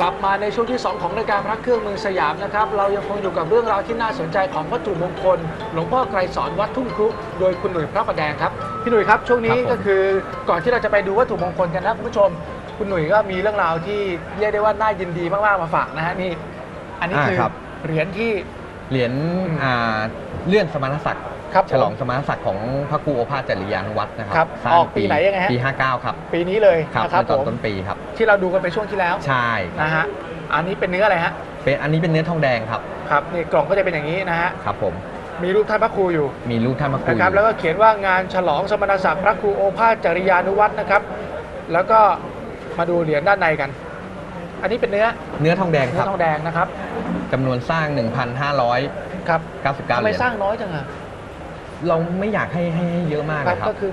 กลับมาในช่วงที่ 2 ของรายการพระเครื่องเมืองสยามนะครับ เรายังคงอยู่กับเรื่องราวที่น่าสนใจของวัตถุมงคล หลวงพ่อไกรสอนวัดทุ่งครุโดยคุณหนุ่ยพระประแดงครับพี่หนุ่ยครับช่วงนี้ครับผมก็คือก่อนที่เราจะไปดูวัตถุมงคลกันนะคุณผู้ชม คุณหนุ่ยก็มีเรื่องราวที่เรียกได้ว่าน่ายินดีมากๆมาฝากนะฮะนี่อันนี้อ่าคือครับเหรียญที่เหรียญอืมอ่าเลื่อนสมณศักดิ์ ครับผมฉลองสมณศักดิ์ของพระครูโอภาสจริยานุวัฒน์นะครัครับสร้างออกปีไหนยังไงฮะ ปี 59 ครับปีนี้เลยครับนะครับเมื่อตผอนมต้นปีครับ ที่เราดูกันไปช่วงที่แล้วใช่นะฮะอันนี้เป็นเนื้ออะไรฮะเป็นอันนี้เป็นเนื้อทองแดงครับครับนี่กล่องก็จะเป็นอย่างนี้นะฮะครับ ผมมีรูปท่านพระครูอยู่มีรูปท่านพระครูนะครับอยู่แล้วก็เขียนว่างานฉลองสมณศักดิ์พระครูโอภาสจริยานุวัฒน์นะครับแล้วก็มาดูเหรียญด้านในกัน อันนี้เป็นเนื้อเนื้อทองแดงเนื้คอรับทองแดงนะครับจำนวนสร้างครับ1,599เหทำไมรียญสร้างน้อยจังอะ เราไม่อยากให้ให้ให้เยอะมากครับ นะครับ ก็คือ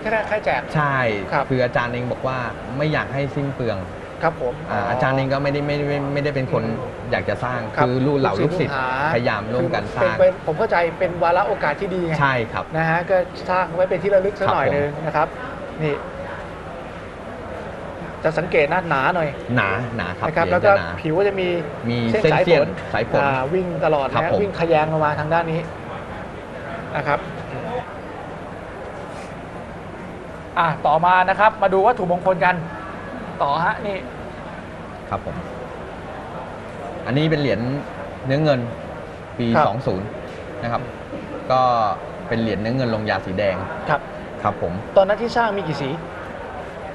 แค่แค่แจก ใช่ครับ คืออาจารย์เองบอกว่าไม่อยากให้สิ้นเปลืองครับผมอาอาจารย์เองก็ไม่ได้ไม่ไม่ไม่ได้เป็นคนอยากจะสร้างครับคือลูกเหล่าลูกศิษย์หพยายามร่วมกันสเป็นร้างเป็นผมเข้าใจเป็นวาระโอกาสที่ดีไงใช่ครับ นะฮะก็สร้างไว้เป็นที่ระลึกสักครับหน่อยผมนึงนะครับ นี่ จะสังเกตหน้าหนาหน่อยหนาหนาครับนะครับ เหรีแล้ยวญก็จะหนาผิวก็จะมีมีเส้นเส้นสายเสี้ยฝนนสายฝน อ่าวิ่งตลอดครับนะผม วิ่งขยงลงมาทางด้านนี้นะครับ อะต่อมานะครับ มาดูวัตถุมงคลกัน ต่อฮะนี่ครับผม อันนี้เป็นเหรียญเนื้อเงินปี ครับ 20 นะครับ ก็เป็นเหรียญเนื้อเงินลงยาสีแดงครับ ครับผม ตอนนั้นที่สร้างมีกี่สี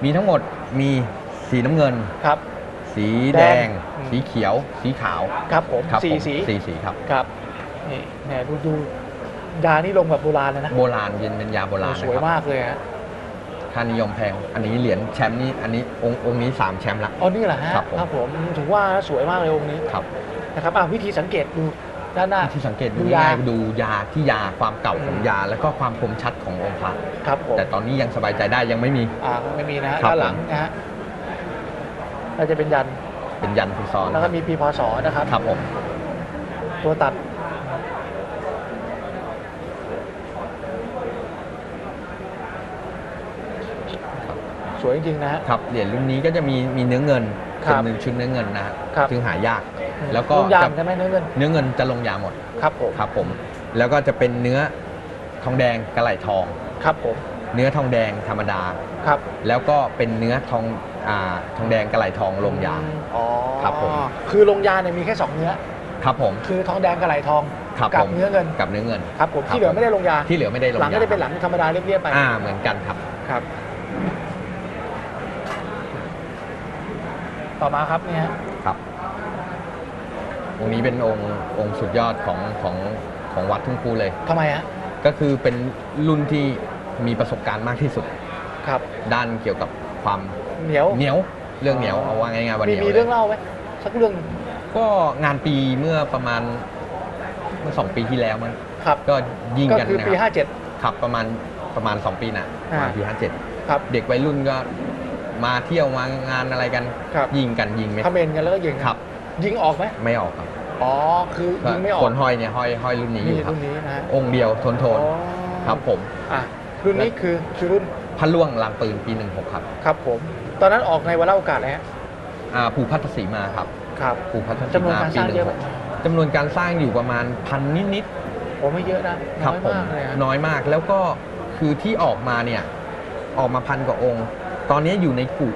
มีทั้งหมดมีสีน้ำเงิน ครับ สีแดแดง งอืม สีเขียว สีขาวครับผมครับสี่ผมสีสี่สีครับ ครับนี่แหมดูดูยานี่ลงแบบโบราณเลยนะโบราณเป็นเป็นยาโบราณโอ้สนะวยครับมากเลยฮะ ค่านิยมแพง อันนี้เหรียญแชมป์นี่อันนี้องค์องค์นี้สามแชมป์ละ อ๋อนี่เหรอฮะครับผมครับผมถือว่าสวยมากเลยองค์นี้ครับนะครับอะวิธีสังเกตดูด้านหน้า ที่สังเกตดูดูยา ง่ายๆดูยาที่ยาความเก่าของยา แล้วก็ความคมชัดขององค์พระครับผมแต่ตอนนี้ยังสบายใจได้ยังไม่มี อ่าไม่มีนะฮะครับ ด้านหลังผมนะฮะน่าจะเป็นยันเป็นยันฟุตซอลแล้วก็มีปีพศนะครับ ครับผมตัวตัด สวยจริงๆนะฮะ ครับเหรียญรุ่นนี้ก็จะมีมีเนื้อเงินครับเป็นหนึ่งชุดเนื้อเงินนะฮะครับ ซึ่งหายาก แล้วก็ลงยามจะใช่ไหมเนื้อเงินเนื้อเงินจะลงยาหมดครับผมครับผมแล้วก็จะเป็นเนื้อทองแดงกระไหล่ทอง ครับผมเนื้อทองแดงธรรมดา ครับแล้วก็เป็นเนื้อทองอ่าทองแดงกระไหล่ทองลงยา อ๋อครับผม คือลงยาเนี่ยมีแค่สองเนื้อ ครับผมคือทองแดงกับไหลทอง ครับกัผมเนื้อเงิน กับเนื้อเงิน ครับผมครับ ที่เหลือไม่ได้ลงยา ที่เหลือไม่ได้ลงหลังยาก็จะเป็นหลังธรรมดาเรียบๆไป อ่าเหมือนกันครับ ครับ ต่อมาครับเนี่ยฮะครับ องค์นี้เป็นองค์องค์สุดยอดของของของวัดทุ่งคูเลย ทำไมฮะก็คือเป็นรุ่นที่มีประสบการณ์มากที่สุด ครับ ด้านเกี่ยวกับความเหนียวเหนียวเรื่องเหนียวเอาว่าง่ายๆว่าเหมีนียวมีเลเรื่อยงเล่าไหมสักเรื่องหนึ่งก็งานปีเมื่อประมาณเมื่อสองปีที่แล้วมันครับ ก็ยิงก็กันคือนะปี ครับ57 ครับประมาณประมาณ2ปีนะประมาณอ่าปีห้าเจ็ดครับ เด็กวัยรุ่นก็ มาเที่ยวมางานอะไรกันครับ ยิงกันยิงไม่คอมเมนต์กันแล้วก็ยิงครับ ยิงออกไหมไม่ออกครับอ๋อคือยิงไม่ออคกนห้อยเนี่ยห้อยห้อยรุ่นนี้อนี่ยู่ครับ รุ่นนี้นะฮะองค์เดียวทนทนอ๋อครับผมอะรุ่นนี้คือคือรุ่นพันล่วงลางปืนปี16ครับครับผม ตอนนั้นออกในวาระโอกาสอะไรฮะอ่าภูพัฒสีมาครับครับภูพัฒสีจำนวนมาการสปีร้างเยอะไหม16จำนวนการสร้างอยู่ประมาณพันนิดโอ้ไม่เยอะนะๆคน้รัอยผมมากเลยฮะน้อยมากแล้วก็คือที่ออกมาเนี่ยออกมาพันกว่าองค์ ตอนนี้อยู่ในกู่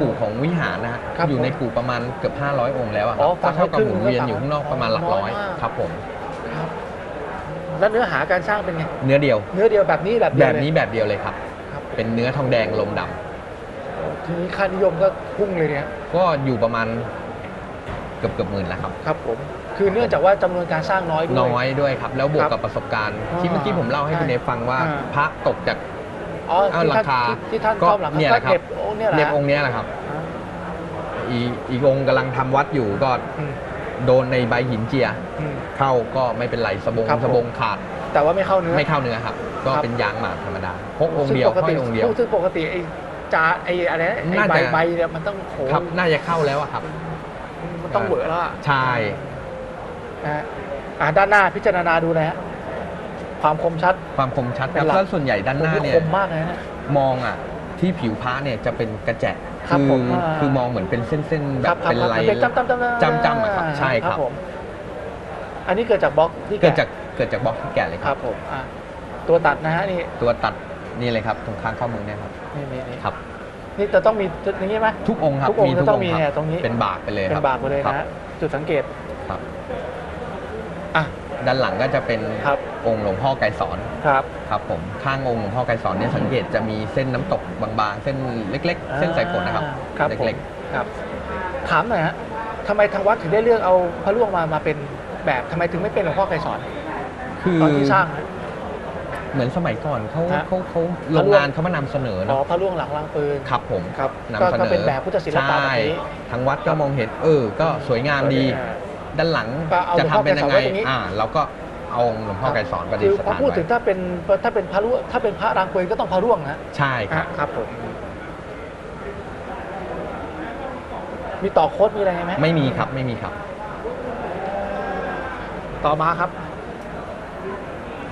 กู่ของวิหารนะฮะครับอยู่ในผมกู่ประมาณเกือบ500 องค์แล้วอะคอ๋รัอบก็เท่ากับครึ่หงมุนหนึ่งเวียนก็อยู่ข้างนอกประมาณหลักน้ร้ออยยมาก ครับผมครับ แล้วเนื้อหาการสร้างเป็นไง เนื้อเดียว เนื้อเดียวแบบนี้แบบเดีแบยวบเลย นี้แบบเดียวเลยครับ ครับ เป็นเนื้อทองแดงลมดำทีนี้ค่านิยมก็พุ่งเลยเนี่ยก็อยู่ประมาณเกือบเกือบหมื่นแล้วครับ ครับผม คือเนื่องจากว่าจำนวนการสร้างน้อยด้วย น้อยด้วยครับ แล้วบวกครับกับประสบการณ์อ่าที่เมื่อกี้ผมเล่าให้คุณใช่เนฟฟังว่า อ่า พระตกจาก อ๋อเอาที่ราท่านคาที่ที่ท่านก็ชอบหลังเนี่ยแหละครับก็เก็บโอ้เนี่ยแหละเรียบองค์เนี้ยแหละครับอ่าอีอีกองค์กำลังทำวัดอยู่ก็อืมโดนในใบหินเจีย อืม เข้าก็ไม่เป็นไรสบงครับผม สบงขาดแต่ว่าไม่เข้าเนื้อ ไม่เข้าเนื้อครับ ก็ครับ เป็นยางหมากธรรมดาพกองค์เดียวซึ่ปกห้อติยองค์เดียว ซึ่งปกติไอ้จาไอ้อะไรนะไอ้น่าใบจะ ใบเนี่ยมันต้องโหครับน่าจะเข้าแล้วอะครับ มันต้องเหวอแล้วอะใช่ นะฮะอ่าด้านหน้าพิจารณาดูนะฮะ ความคมชัด ความคมชัดเป็ครันบหลัก แล้วส่วนใหญ่ด้านหน้าผมเนี่คยมมากเลยนะ มองอะที่ผิวพระเนี่ยจะเป็นกระแจะครับคืผมอ่า คือมองเหมือนเป็นเส้นๆแบครับบครับเป็นครับลายเป็นจำจำจำจำจำอะครับใช่ครับ ผม อันนี้เกิดจากบล็อกที่เกิดแะจากเกิดจากบล็อกที่แกะเลยคครัรับบ ผมอะตัวตัดนะฮะนี่ตัวตัดนี่เลยครับตรงข้างข้อมือเนี่ยครับนี่นี่นี่ครับ นี่จะต้องมีจุดอย่างนี้ไหม ทุกองค์ครับทุกองค์จะต้องมีคเนี่ยตรงนี้ เป็นบากไปเลยเป็นครับบากไปเลยครันะฮะจุดสังเกตครับ อะ ด้านหลังก็จะเป็นครับองค์หลวงพ่อไกรสอนครับ ครับผมข้างองค์หลวงพ่อไกรสอนเนี่ยสังเกตจะมีเส้นน้ำตกบางๆ เส้นเล็ก ๆ เส้นสายฝนนะครับครับผมเล็กครับถามหน่อยฮะทำไมทางวัดถึงได้เลือกเอาพระล่วงมามาเป็นแบบทำไมถึงไม่เป็นหลวงพ่อไกรสอนๆคือ ตอนที่สร้างนะเหมือนสมัยก่อนเขาฮะเขาเขาพโรระงร่วงงานเขามานำเสนออ๋อเนาะพระล่วงหลังล่างปืน ครับผมครับนำก็เสนอก็เป็นแบบพุทธศิลปะแบบใช่นี้ทางวัดก็มองเห็นเออ ก็สวยงามดีอ่า ด้านหลังก็เอาจะทำเป็นยังไงหลวงพ่อไกรสอนไว้ตรงนี้อ่าเราก็เอาองค์หลวงพ่อไกรสอนประดิคืษอฐานพอพูดถึงไว้ถ้าเป็นถ้าเป็นพระล่วงถ้าเป็นพระรางปืนก็ต้องพระร่วงนะใช่ครับ ครับผมมีต่อโค้ดมีอะไรไหมไม่มีครับไม่มีครับ ต่อมาครับ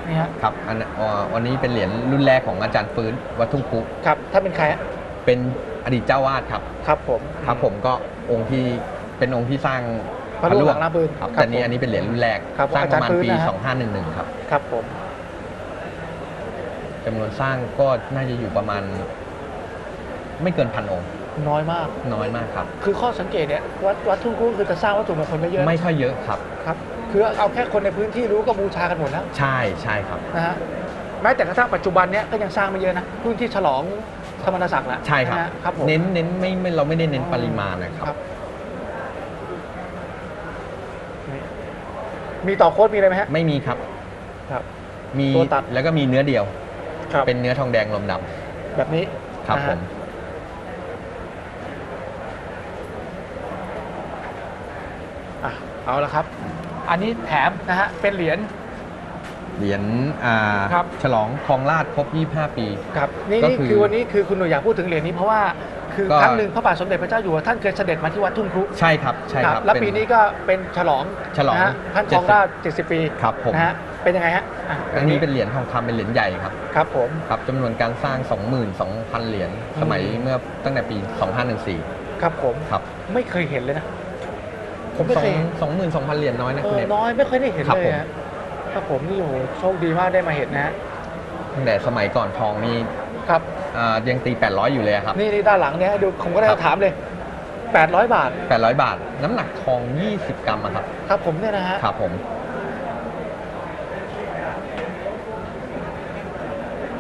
นี่ฮะครับอันอ่าวันนี้เป็นเหรียญรุ่นแรกของอาจารย์ฟื้นวัดทุ่งคุครับ ถ้าเป็นใครฮะเป็นอดีตเจ้าวาดครับ ครับผม ครับผมก็องค์ที่เป็นองค์ที่สร้าง พระร่วงหลังล่างปืนครับครับแต่นี้ผมอันนี้เป็นเหรียญรุ่นแรกครับสร้างประมาณอาจารย์ฟื้นปีนะฮะ2511 ครับครับผมจำนวนสร้างก็น่าจะอยู่ประมาณ ไม่เกินพันองค์น้อยมาก น้อยมากครับ คือข้อสังเกตเนี่ยวัดวัดทุ่งกุ้งคือจะสร้างวัตถุมงคลไม่เยอะไม่ค่อยเยอะครับครับ คือเอาแค่คนในพื้นที่รู้ก็บูชากันหมดแล้วใช่ใช่ครับนะฮะแม้แต่กระทั่งปัจจุบันเนี้ยก็ยังสร้างไม่เยอะนะรุ่นที่ฉลองธรรมนศักดิ์ละใช่ครับนะฮะครับผมเน้นเน้นไม่ไม่เราไม่ได้เน้นปริมาณนะครับ ครับนี่ มีต่อโค้ดมีอะไรไหมฮะไม่มีครับ ครับ มีตัวตัดแล้วก็มีเนื้อเดียว ครับเป็นเนื้อทองแดงลมดแบบนี้ำครับนะผฮะม อะเอาละครับ อันนี้แถมนะฮะเป็นเหรียญ เหรียญอ่าครับ ฉลองคลองราชครบ 25 ปี ครับนี่ก็นี่คือ คือวันนี้คือคุณหนูอยากพูดถึงเหรียญนี้เพราะว่า คือก็ ครั้งหนึ่งพระบาทสมเด็จพระเจ้าอยู่หัวท่านเคยเสด็จมาที่วัดทุ่งครุใช่ครับใช่ครับ แล้วเนปีนี้ก็เป็นฉลองฉลองนะฮะท่านครอง70ราช70 ปีครับผม นะฮะเป็นยังไงฮะอะอันนี้เป็นเหรียญทองคำเป็นเหรียญใหญ่ครับครับผม ครับจำนวนการสร้าง 22,000 เหรียญอืมสมัยเมื่อตั้งแต่ปี 2514 ครับผมครับไม่เคยเห็นเลยนะ ผมไม่สอเคงยสองหมื่นสองพันเหรียญน้อยนะเอคุณอเน็ตน้อยไม่เคยได้เห็นครับเลยผม ฮะครับผมนี่โอ้โหโชคดีมากได้มาเห็นนะฮะตั้งแต่สมัยก่อนทองนี่ครับ อ่ายังตี 800 อยู่เลยอะครับ นี่นี่ด้านหลังเนี่ยดูผมก็ได้ครับ ถามเลย 800 บาท 800 บาท น้ำหนักทอง 20 กรัมอะครับ ครับผมเนี่ยนะฮะครับผม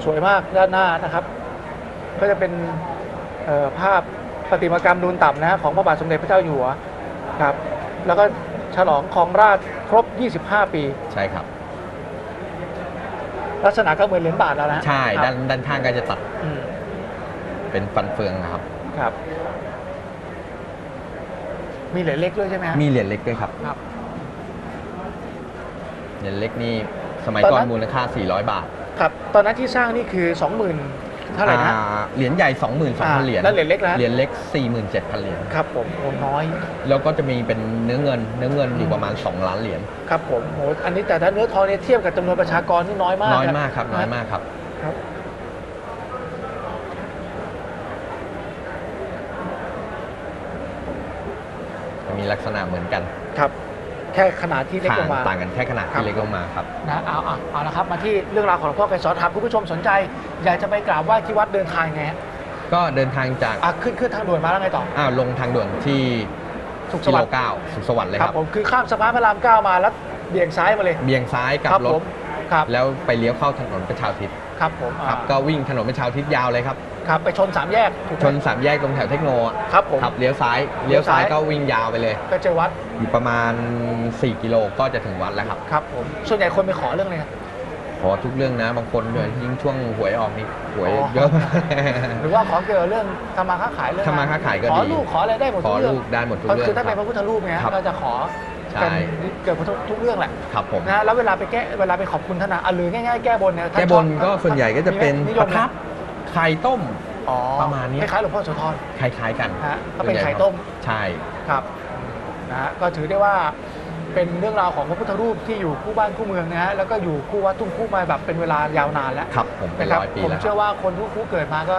สวยมากด้านหน้านะครับ ก็จะเป็นเอ่อภาพประติมากรรมนูนต่ำนะฮะของพระบาทสมเด็จพระเจ้าอยู่หัวครับ แล้วก็ฉลองครองราชครบ 25 ปี ใช่ครับ ลักษณะก็เหมือนเหรียญบาทแล้วนะฮะใช่ครับด้านด้านข้างก็จะตัดอืมเป็นฟันเฟืองนะครับ ครับ มีเหรียญเล็กด้วยใช่ไหมฮะมีเหรียญเล็กด้วยครับ ครับ เหรียญเล็กนี่สมัยตอนก่อนนั้นมูลค่า 400 บาท ครับ ตอนนั้นที่สร้างนี่คือ 20,000 เท่าไหร่นะ อ่าเหรียญใหญ่ 22,000 เหรียญแล้วเหรียญเล็กนะ เหรียญเล็ก 47,000 เหรียญ ครับผมโอ้น้อย แล้วก็จะมีเป็นเนื้อเงิน เนื้อเงินอยู่ประมาณ 2 ล้านเหรียญ ครับผมโอ้อันนี้แต่ถ้าเนื้อทองเนี่ยเทียบกับจำนวนประชากรนี่น้อยมากน้อยะมากครับ น้อยมากครับ ครับมีลักษณะเหมือนกันครับ แค่ขนาดที่เล็กต่าลงงมา ต่างกันแค่ขนาดครับที่เล็กลงมาครับนะเอาเอาเอาละครับมาที่เรื่องราวของหลวงพ่อไกรสอนถามคุณผู้ชมสนใจ อยากจะไปกราบไหว้ที่วัดเดินทางยังไงฮะก็เดินทางจากอะขึ้นขึ้นทางด่วนมาแล้วไงต่ออ้าวลงทางด่วนที่สุขสกิวัโลสดิ์เก้าสุขสวัสดิ์เลยคครัรับบผมคือข้ามสะพานพระรามเก้ามาแล้วเบี่ยงซ้ายมาเลย เบี่ยงซ้ายกลับครับรผถมครับ แล้วไปเลี้ยวเข้าถนนประชาธิป ครับผมอ่าครับก็วิ่งถนนประชาธิปยาวเลยครับครับไปชนสามแยกถูกไหมชนสามแยกตรงแถวเทคโนอะครับผม ครับเลี้ยวซ้ายเลี้ยวซ้าย ก็วิ่งยาวไปเลย ก็เจอวัดอยู่ประมาณ 4 กิโลก็จะถึงวัดแล้วครับครับผมส่วนใหญ่คนไปขอเรื่องอะไรครับ ขอทุกเรื่องนะบางคนเนี่ยยิ่งช่วงหวยออกนี่หวยอ๋อ เยอะ หรือว่าขอเกี่ยวกับเรื่องทำมาค้าขายเรื่องทำมาค้าขายก็ขอดี ลูกขออะไรได้หมดขทุอกเรื่องลูกได้หมดทุกก็เรื่องคือถ้าเป็นคพรับระพุทธรูปเนี่ยครับเราจะขอใช่ กันเกี่ยวกับทุกเรื่องแหละครับผมนะแล้วเวลาไปแก้เวลาไปขอบคุณท่านนะอะหรือง่ายๆแก้บนเนี่ยท่าแก้บนก็ส่วนใหญ่ก็จะเป็นมีไหมนิยปมระไหมทับไข่ต้มอ๋อประมาณนี้คล้ายๆหลวงพ่อโสธรคล้ายๆกันฮะก็เป็นส่วใหญ่ไข่ต้มใช่ครับนะฮะก็ถือได้ว่าเป็นเรื่องราวของพระพุทธรูปที่อยู่คู่บ้านคู่เมืองนะฮะแล้วก็อยู่คู่วัดทุ่งคู่มาแบบเป็นเวลายาวนานแล้วครับผมเป็นนะครัร้อยปีผมแล้วคเชื่รัอบว่าคนทุกคู่เกิดมาก็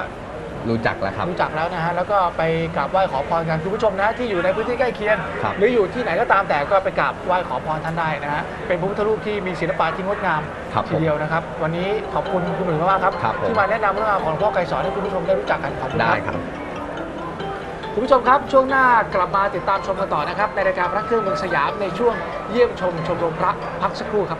รู้จักแล้วครับ รู้จักแล้วนะฮะแล้วก็ไปกราบไหว้ขอพรกันคุณผู้ชมนะที่อยู่ในพื้นที่ใกล้เคียงครับหรืออยู่ที่ไหนก็ตามแต่ก็ไปกราบไหว้ขอพรท่านได้นะฮะเป็นพระพุทธรูปที่มีศิลปะที่งดงามครับผมทีเดียวนะครับ วันนี้ขอบคุณคุณหนุ่ยมากๆครับครับผม ที่มาแนะนำเรื่องราวของหลวงพ่อไกรสอนให้คุณผู้ชมได้รู้จักกันขอบคุณได้ครับ ครับ คุณผู้ชมครับ ช่วงหน้ากลับมาติดตามชมกันต่อนะครับ ในรายการพระเครื่องเมืองสยามในช่วงเยี่ยมชมชมรมพระพักสักครู่ครับ